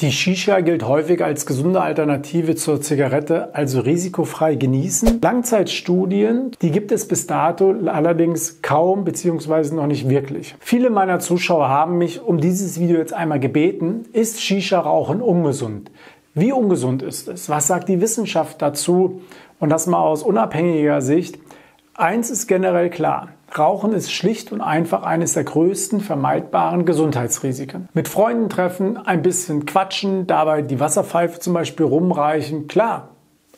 Die Shisha gilt häufig als gesunde Alternative zur Zigarette, also risikofrei genießen. Langzeitstudien, die gibt es bis dato allerdings kaum bzw. noch nicht wirklich. Viele meiner Zuschauer haben mich um dieses Video jetzt einmal gebeten, ist Shisha-Rauchen ungesund? Wie ungesund ist es? Was sagt die Wissenschaft dazu? Und das mal aus unabhängiger Sicht. Eins ist generell klar. Rauchen ist schlicht und einfach eines der größten vermeidbaren Gesundheitsrisiken. Mit Freunden treffen, ein bisschen quatschen, dabei die Wasserpfeife zum Beispiel rumreichen, klar,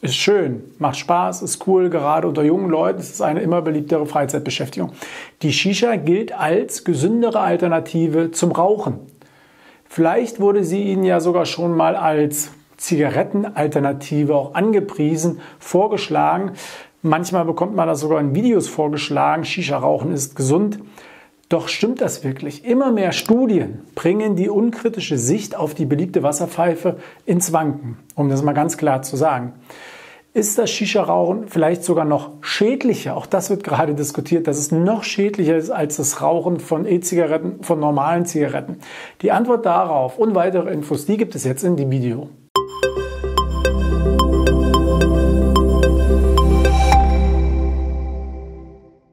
ist schön, macht Spaß, ist cool, gerade unter jungen Leuten ist es eine immer beliebtere Freizeitbeschäftigung. Die Shisha gilt als gesündere Alternative zum Rauchen. Vielleicht wurde sie Ihnen ja sogar schon mal als Zigarettenalternative auch angepriesen, vorgeschlagen. Manchmal bekommt man das sogar in Videos vorgeschlagen, Shisha-Rauchen ist gesund. Doch stimmt das wirklich? Immer mehr Studien bringen die unkritische Sicht auf die beliebte Wasserpfeife ins Wanken, um das mal ganz klar zu sagen. Ist das Shisha-Rauchen vielleicht sogar noch schädlicher? Auch das wird gerade diskutiert, dass es noch schädlicher ist als das Rauchen von E-Zigaretten, von normalen Zigaretten. Die Antwort darauf und weitere Infos, die gibt es jetzt in dem Video.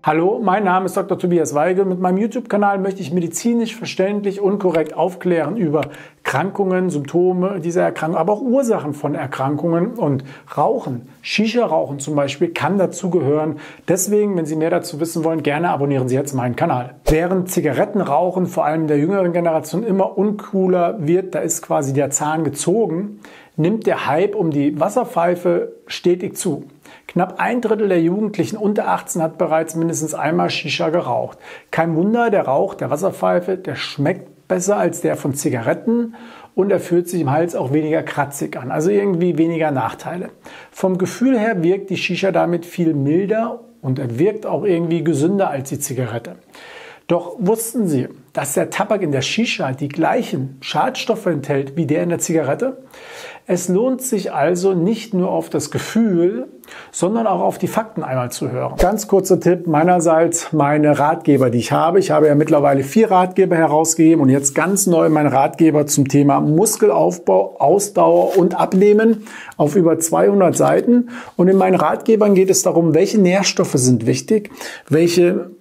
Hallo, mein Name ist Dr. Tobias Weigel. Mit meinem YouTube-Kanal möchte ich medizinisch verständlich und korrekt aufklären über Krankungen, Symptome dieser Erkrankung, aber auch Ursachen von Erkrankungen und Rauchen. Shisha-Rauchen zum Beispiel kann dazugehören. Deswegen, wenn Sie mehr dazu wissen wollen, gerne abonnieren Sie jetzt meinen Kanal. Während Zigarettenrauchen vor allem der jüngeren Generation immer uncooler wird, da ist quasi der Zahn gezogen, nimmt der Hype um die Wasserpfeife stetig zu. Knapp ein Drittel der Jugendlichen unter 18 hat bereits mindestens einmal Shisha geraucht. Kein Wunder, der Rauch der Wasserpfeife, der schmeckt besser als der von Zigaretten und er fühlt sich im Hals auch weniger kratzig an, also irgendwie weniger Nachteile. Vom Gefühl her wirkt die Shisha damit viel milder und er wirkt auch irgendwie gesünder als die Zigarette. Doch wussten Sie, dass der Tabak in der Shisha die gleichen Schadstoffe enthält wie der in der Zigarette? Es lohnt sich also nicht nur auf das Gefühl, sondern auch auf die Fakten einmal zu hören. Ganz kurzer Tipp meinerseits, meine Ratgeber, die ich habe. Ich habe ja mittlerweile vier Ratgeber herausgegeben und jetzt ganz neu mein Ratgeber zum Thema Muskelaufbau, Ausdauer und Abnehmen auf über 200 Seiten. Und in meinen Ratgebern geht es darum, welche Nährstoffe sind wichtig, welche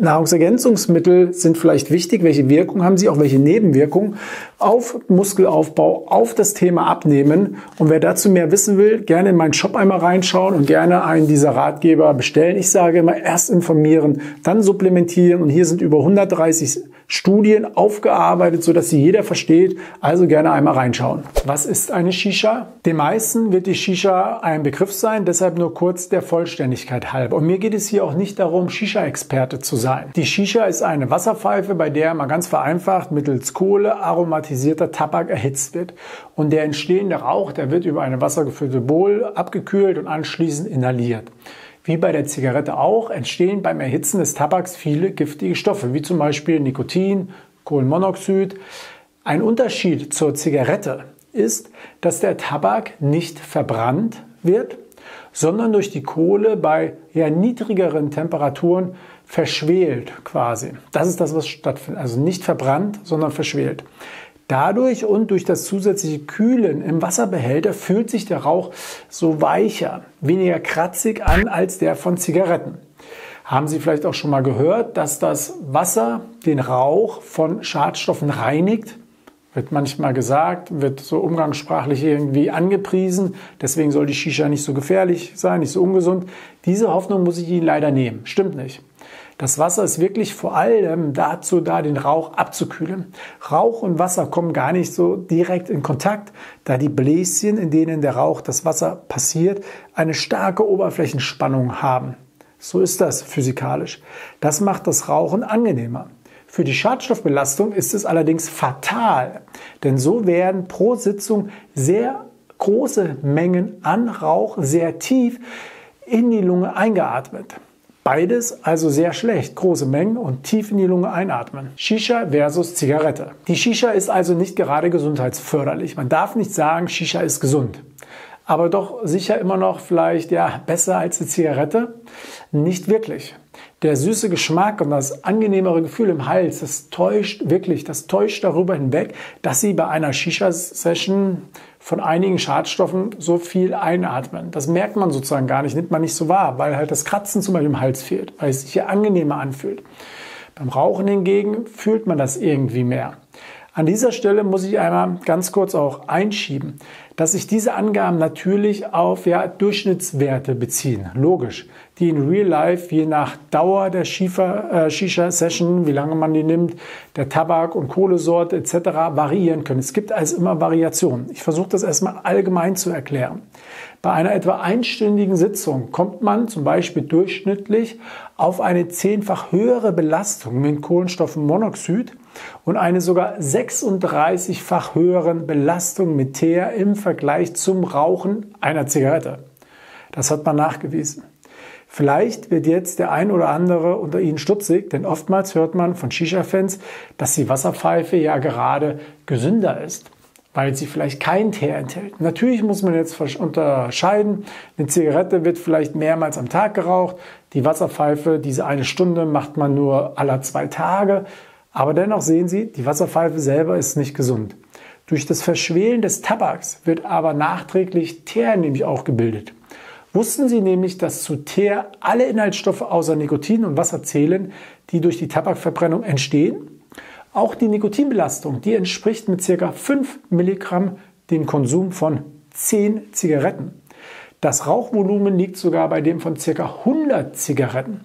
Nahrungsergänzungsmittel sind vielleicht wichtig, welche Wirkung haben sie, auch welche Nebenwirkungen auf Muskelaufbau, auf das Thema Abnehmen. Und wer dazu mehr wissen will, gerne in meinen Shop einmal reinschauen und gerne einen dieser Ratgeber bestellen. Ich sage immer, erst informieren, dann supplementieren. Und hier sind über 130 Studien aufgearbeitet, sodass sie jeder versteht. Also gerne einmal reinschauen. Was ist eine Shisha? Den meisten wird die Shisha ein Begriff sein, deshalb nur kurz der Vollständigkeit halber. Und mir geht es hier auch nicht darum, Shisha-Experte zu sein. Die Shisha ist eine Wasserpfeife, bei der man ganz vereinfacht mittels Kohle aromatisierter Tabak erhitzt wird. Und der entstehende Rauch, der wird über eine wassergefüllte Bowl abgekühlt und anschließend inhaliert. Wie bei der Zigarette auch entstehen beim Erhitzen des Tabaks viele giftige Stoffe, wie zum Beispiel Nikotin, Kohlenmonoxid. Ein Unterschied zur Zigarette ist, dass der Tabak nicht verbrannt wird, sondern durch die Kohle bei eher niedrigeren Temperaturen verschwelt quasi. Das ist das, was stattfindet. Also nicht verbrannt, sondern verschwelt. Dadurch und durch das zusätzliche Kühlen im Wasserbehälter fühlt sich der Rauch so weicher, weniger kratzig an als der von Zigaretten. Haben Sie vielleicht auch schon mal gehört, dass das Wasser den Rauch von Schadstoffen reinigt? Wird manchmal gesagt, wird so umgangssprachlich irgendwie angepriesen. Deswegen soll die Shisha nicht so gefährlich sein, nicht so ungesund. Diese Hoffnung muss ich Ihnen leider nehmen. Stimmt nicht. Das Wasser ist wirklich vor allem dazu da, den Rauch abzukühlen. Rauch und Wasser kommen gar nicht so direkt in Kontakt, da die Bläschen, in denen der Rauch das Wasser passiert, eine starke Oberflächenspannung haben. So ist das physikalisch. Das macht das Rauchen angenehmer. Für die Schadstoffbelastung ist es allerdings fatal, denn so werden pro Sitzung sehr große Mengen an Rauch sehr tief in die Lunge eingeatmet. Beides also sehr schlecht, große Mengen und tief in die Lunge einatmen. Shisha versus Zigarette. Die Shisha ist also nicht gerade gesundheitsförderlich. Man darf nicht sagen, Shisha ist gesund. Aber doch sicher immer noch vielleicht ja besser als die Zigarette? Nicht wirklich. Der süße Geschmack und das angenehmere Gefühl im Hals, das täuscht wirklich, das täuscht darüber hinweg, dass Sie bei einer Shisha-Session von einigen Schadstoffen so viel einatmen. Das merkt man sozusagen gar nicht, nimmt man nicht so wahr, weil halt das Kratzen zum Beispiel im Hals fehlt, weil es sich hier angenehmer anfühlt. Beim Rauchen hingegen fühlt man das irgendwie mehr. An dieser Stelle muss ich einmal ganz kurz auch einschieben, dass sich diese Angaben natürlich auf ja, Durchschnittswerte beziehen. Logisch. Die in Real Life je nach Dauer der äh, Shisha-Session, wie lange man die nimmt, der Tabak- und Kohlesorte etc. variieren können. Es gibt also immer Variationen. Ich versuche das erstmal allgemein zu erklären. Bei einer etwa einstündigen Sitzung kommt man zum Beispiel durchschnittlich auf eine zehnfach höhere Belastung mit Kohlenstoffmonoxid und eine sogar 36-fach höheren Belastung mit Teer im Vergleich zum Rauchen einer Zigarette. Das hat man nachgewiesen. Vielleicht wird jetzt der ein oder andere unter Ihnen stutzig, denn oftmals hört man von Shisha-Fans, dass die Wasserpfeife ja gerade gesünder ist weil sie vielleicht kein Teer enthält. Natürlich muss man jetzt unterscheiden. Eine Zigarette wird vielleicht mehrmals am Tag geraucht. Die Wasserpfeife, diese eine Stunde, macht man nur alle zwei Tage. Aber dennoch sehen Sie, die Wasserpfeife selber ist nicht gesund. Durch das Verschwelen des Tabaks wird aber nachträglich Teer nämlich auch gebildet. Wussten Sie nämlich, dass zu Teer alle Inhaltsstoffe außer Nikotin und Wasser zählen, die durch die Tabakverbrennung entstehen? Auch die Nikotinbelastung, die entspricht mit ca. 5 Milligramm dem Konsum von 10 Zigaretten. Das Rauchvolumen liegt sogar bei dem von ca. 100 Zigaretten.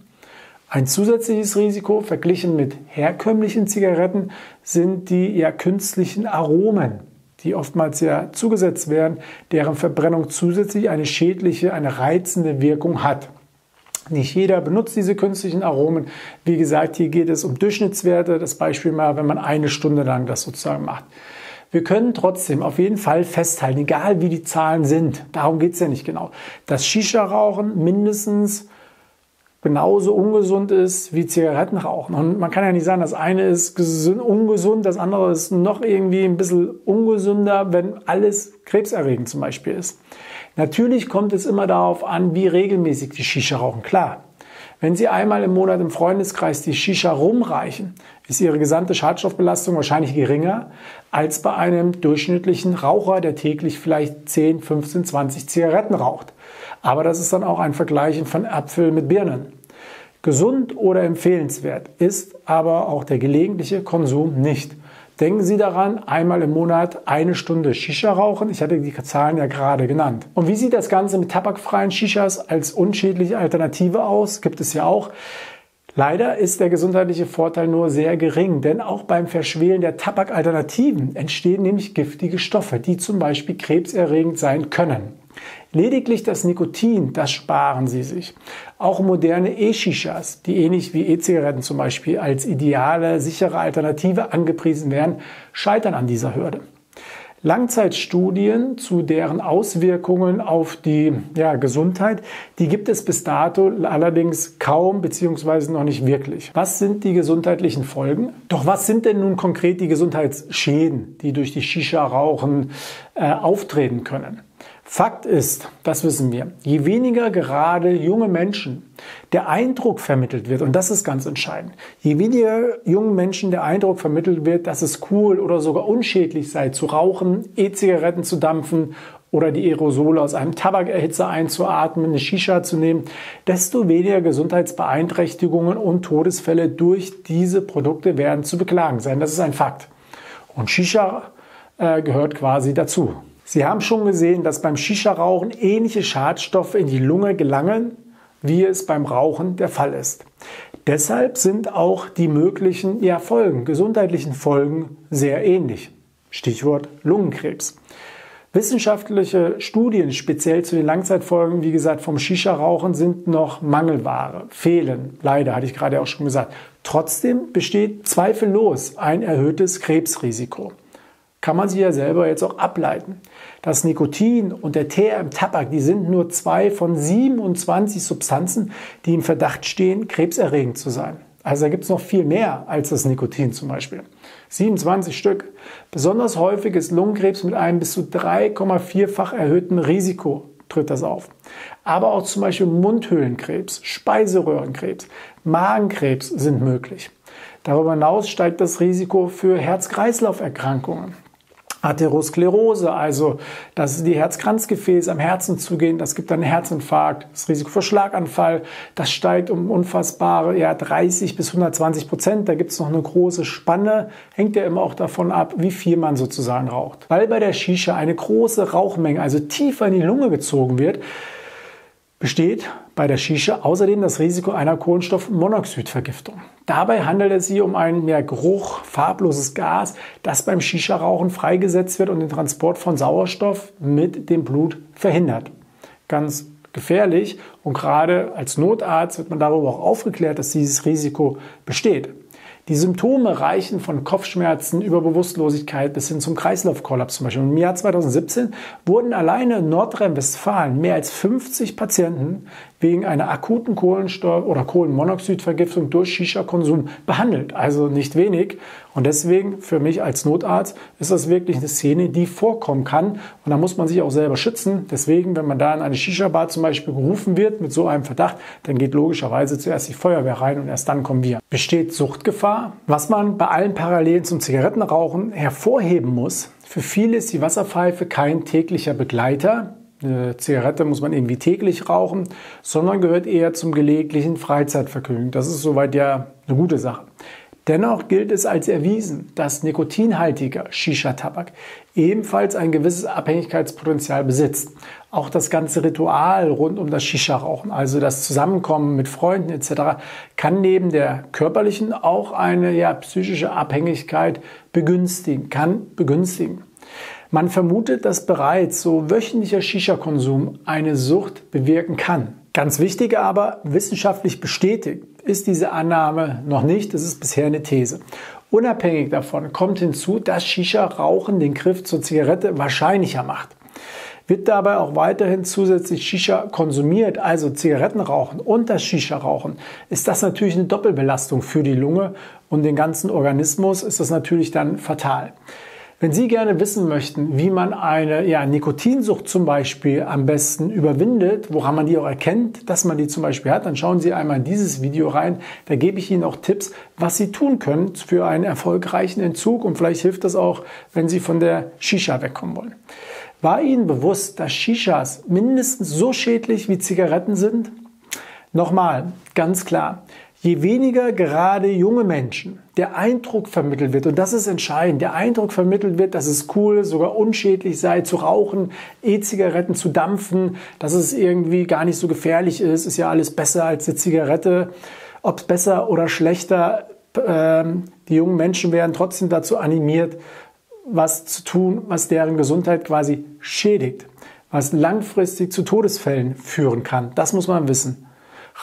Ein zusätzliches Risiko verglichen mit herkömmlichen Zigaretten sind die ja künstlichen Aromen, die oftmals ja zugesetzt werden, deren Verbrennung zusätzlich eine schädliche, eine reizende Wirkung hat. Nicht jeder benutzt diese künstlichen Aromen. Wie gesagt, hier geht es um Durchschnittswerte. Das Beispiel mal, wenn man eine Stunde lang das sozusagen macht. Wir können trotzdem auf jeden Fall festhalten, egal wie die Zahlen sind, darum geht es ja nicht genau, dass Shisha-Rauchen mindestens genauso ungesund ist wie Zigarettenrauchen. Und man kann ja nicht sagen, das eine ist ungesund, das andere ist noch irgendwie ein bisschen ungesünder, wenn alles krebserregend zum Beispiel ist. Natürlich kommt es immer darauf an, wie regelmäßig die Shisha rauchen. Klar, wenn Sie einmal im Monat im Freundeskreis die Shisha rumreichen, ist Ihre gesamte Schadstoffbelastung wahrscheinlich geringer als bei einem durchschnittlichen Raucher, der täglich vielleicht 10, 15, 20 Zigaretten raucht. Aber das ist dann auch ein Vergleichen von Äpfel mit Birnen. Gesund oder empfehlenswert ist aber auch der gelegentliche Konsum nicht. Denken Sie daran, einmal im Monat eine Stunde Shisha rauchen. Ich hatte die Zahlen ja gerade genannt. Und wie sieht das Ganze mit tabakfreien Shishas als unschädliche Alternative aus? Gibt es ja auch. Leider ist der gesundheitliche Vorteil nur sehr gering, denn auch beim Verschwelen der Tabakalternativen entstehen nämlich giftige Stoffe, die zum Beispiel krebserregend sein können. Lediglich das Nikotin, das sparen sie sich. Auch moderne E-Shishas, die ähnlich wie E-Zigaretten zum Beispiel als ideale, sichere Alternative angepriesen werden, scheitern an dieser Hürde. Langzeitstudien zu deren Auswirkungen auf die ja, Gesundheit, die gibt es bis dato allerdings kaum bzw. noch nicht wirklich. Was sind die gesundheitlichen Folgen? Doch was sind denn nun konkret die Gesundheitsschäden, die durch die Shisha-Rauchen äh, auftreten können? Fakt ist, das wissen wir, je weniger gerade junge Menschen der Eindruck vermittelt wird, und das ist ganz entscheidend, je weniger jungen Menschen der Eindruck vermittelt wird, dass es cool oder sogar unschädlich sei, zu rauchen, E-Zigaretten zu dampfen oder die Aerosole aus einem Tabakerhitzer einzuatmen, eine Shisha zu nehmen, desto weniger Gesundheitsbeeinträchtigungen und Todesfälle durch diese Produkte werden zu beklagen sein. Das ist ein Fakt. Und Shisha äh, gehört quasi dazu. Sie haben schon gesehen, dass beim Shisha-Rauchen ähnliche Schadstoffe in die Lunge gelangen, wie es beim Rauchen der Fall ist. Deshalb sind auch die möglichen ja, Folgen, gesundheitlichen Folgen sehr ähnlich. Stichwort Lungenkrebs. Wissenschaftliche Studien speziell zu den Langzeitfolgen, wie gesagt, vom Shisha-Rauchen sind noch Mangelware, fehlen. Leider, hatte ich gerade auch schon gesagt. Trotzdem besteht zweifellos ein erhöhtes Krebsrisiko kann man sich ja selber jetzt auch ableiten. Das Nikotin und der Teer im Tabak, die sind nur zwei von 27 Substanzen, die im Verdacht stehen, krebserregend zu sein. Also da gibt es noch viel mehr als das Nikotin zum Beispiel. 27 Stück. Besonders häufig ist Lungenkrebs mit einem bis zu 3,4-fach erhöhten Risiko tritt das auf. Aber auch zum Beispiel Mundhöhlenkrebs, Speiseröhrenkrebs, Magenkrebs sind möglich. Darüber hinaus steigt das Risiko für Herz-Kreislauf-Erkrankungen. Atherosklerose, also dass die Herzkranzgefäße am Herzen zugehen, das gibt dann einen Herzinfarkt, das Risiko für Schlaganfall, das steigt um unfassbare ja, 30 bis 120 Prozent. Da gibt es noch eine große Spanne, hängt ja immer auch davon ab, wie viel man sozusagen raucht. Weil bei der Shisha eine große Rauchmenge, also tiefer in die Lunge gezogen wird, besteht bei der Shisha außerdem das Risiko einer Kohlenstoffmonoxidvergiftung. Dabei handelt es sich um ein mehr Geruch, farbloses Gas, das beim Shisha-Rauchen freigesetzt wird und den Transport von Sauerstoff mit dem Blut verhindert. Ganz gefährlich und gerade als Notarzt wird man darüber auch aufgeklärt, dass dieses Risiko besteht. Die Symptome reichen von Kopfschmerzen über Bewusstlosigkeit bis hin zum Kreislaufkollaps zum Beispiel. Im Jahr 2017 wurden alleine in Nordrhein-Westfalen mehr als 50 Patienten wegen einer akuten Kohlenstoff- oder Kohlenmonoxidvergiftung durch Shisha-Konsum behandelt. Also nicht wenig. Und deswegen für mich als Notarzt ist das wirklich eine Szene, die vorkommen kann. Und da muss man sich auch selber schützen. Deswegen, wenn man da in eine Shisha-Bar zum Beispiel gerufen wird mit so einem Verdacht, dann geht logischerweise zuerst die Feuerwehr rein und erst dann kommen wir. Besteht Suchtgefahr? Was man bei allen Parallelen zum Zigarettenrauchen hervorheben muss, für viele ist die Wasserpfeife kein täglicher Begleiter, eine Zigarette muss man irgendwie täglich rauchen, sondern gehört eher zum gelegentlichen Freizeitvergnügen. Das ist soweit ja eine gute Sache. Dennoch gilt es als erwiesen, dass nikotinhaltiger Shisha-Tabak ebenfalls ein gewisses Abhängigkeitspotenzial besitzt. Auch das ganze Ritual rund um das Shisha-Rauchen, also das Zusammenkommen mit Freunden etc., kann neben der körperlichen auch eine ja, psychische Abhängigkeit begünstigen, kann begünstigen. Man vermutet, dass bereits so wöchentlicher Shisha-Konsum eine Sucht bewirken kann. Ganz wichtig aber, wissenschaftlich bestätigt ist diese Annahme noch nicht. Das ist bisher eine These. Unabhängig davon kommt hinzu, dass Shisha-Rauchen den Griff zur Zigarette wahrscheinlicher macht. Wird dabei auch weiterhin zusätzlich Shisha konsumiert, also Zigarettenrauchen und das Shisha-Rauchen, ist das natürlich eine Doppelbelastung für die Lunge und den ganzen Organismus ist das natürlich dann fatal. Wenn Sie gerne wissen möchten, wie man eine ja, Nikotinsucht zum Beispiel am besten überwindet, woran man die auch erkennt, dass man die zum Beispiel hat, dann schauen Sie einmal in dieses Video rein. Da gebe ich Ihnen auch Tipps, was Sie tun können für einen erfolgreichen Entzug und vielleicht hilft das auch, wenn Sie von der Shisha wegkommen wollen. War Ihnen bewusst, dass Shishas mindestens so schädlich wie Zigaretten sind? Nochmal, ganz klar. Je weniger gerade junge Menschen der Eindruck vermittelt wird, und das ist entscheidend, der Eindruck vermittelt wird, dass es cool, sogar unschädlich sei, zu rauchen, E-Zigaretten zu dampfen, dass es irgendwie gar nicht so gefährlich ist, ist ja alles besser als eine Zigarette. Ob es besser oder schlechter, ähm, die jungen Menschen werden trotzdem dazu animiert, was zu tun, was deren Gesundheit quasi schädigt, was langfristig zu Todesfällen führen kann. Das muss man wissen.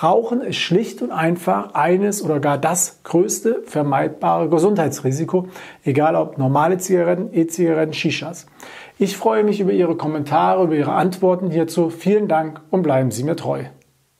Rauchen ist schlicht und einfach eines oder gar das größte vermeidbare Gesundheitsrisiko, egal ob normale Zigaretten, E-Zigaretten, Shishas. Ich freue mich über Ihre Kommentare, über Ihre Antworten hierzu. Vielen Dank und bleiben Sie mir treu.